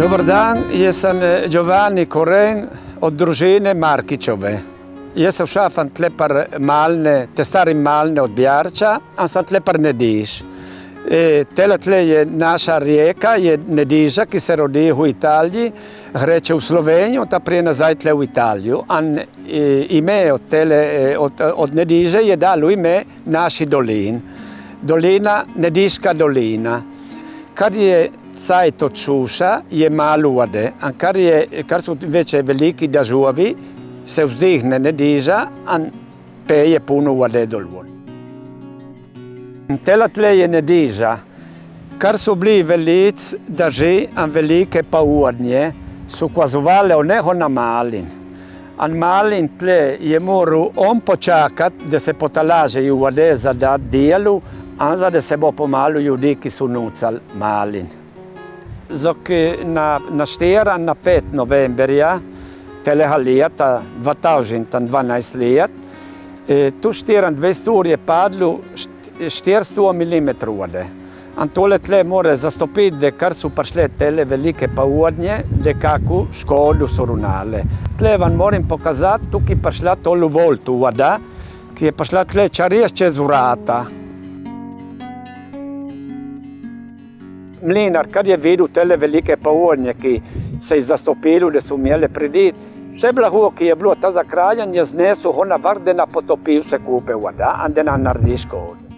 Dobar dan, jaz sem Giovanni Koren od družine Markičove. Jaz sem šafan tle par malne, te stari malne od Bjarča, a sem tle par Nediš. E, tele tle je naša rijeka, je Nediža, ki se rodi v Italiji, hreče v Slovenijo, ta prije nazaj tle v Italiju. An e, ime od, tele, e, od, od Nediže je dalo ime naši dolin. Dolina, Nediška dolina. Kar je cajt od šuša, je malo vode, kar, je, kar so veće veliki dažovi, se vzdihne Nediža, a peje puno vode dol. Tela tle je Nediža, kar so bili velic daži, a velike pa uvodnje, so ukazovali o neho na malin. An malin tle je moral on počakati, da se potalažejo vode za dat delu, a za da se bo pomalu ljudi, ki so nucali malin. Zok na, na 4 na 5 novembrja telega leta, 2012 let, e, tu 24 ur je padlo 400 mm vode. In tole tle mora zastopiti, da kar so prišle tele velike pavodnje, da kako škodo so runale. Tle vam moram pokazati, tukaj je prišla tolu voltu voda, ki je prišla tle čares čez vrata. Mlinar, kar je videl tele velike pavodnje, ki se je zastopilo, da so imeli predit, vse blago, ki je bilo ta zakraljen, je znesel, ona vrdena potopil se kupe voda, in da nam naredi škodo.